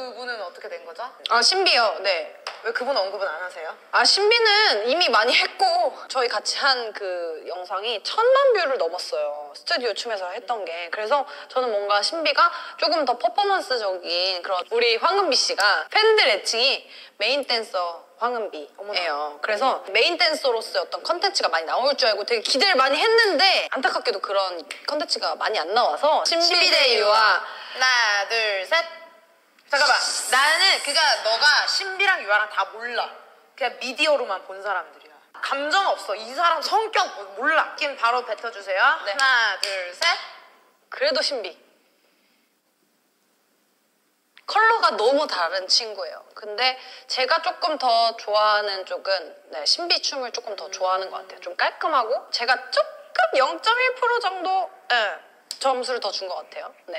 그분은 어떻게 된 거죠? 아 신비요. 네. 왜 그분 언급은 안 하세요? 아 신비는 이미 많이 했고 저희 같이 한 그 영상이 천만 뷰를 넘었어요 스튜디오 춤에서 했던 게 그래서 저는 뭔가 신비가 조금 더 퍼포먼스적인 그런 우리 황은비 씨가 팬들 애칭이 메인 댄서 황은비예요 그래서 메인 댄서로서의 어떤 컨텐츠가 많이 나올 줄 알고 되게 기대를 많이 했는데 안타깝게도 그런 컨텐츠가 많이 안 나와서 신비 대 유아 하나 둘 셋. 잠깐만. 나는 그니까 너가 신비랑 유아랑 다 몰라. 그냥 미디어로만 본 사람들이야. 감정 없어. 이 사람 성격 뭐 몰라. 김 바로 뱉어주세요. 네. 하나 둘 셋. 그래도 신비. 컬러가 너무 다른 친구예요. 근데 제가 조금 더 좋아하는 쪽은 네, 신비 춤을 조금 더 좋아하는 것 같아요. 좀 깔끔하고 제가 조금 0.1% 정도 네, 점수를 더 준 것 같아요. 네.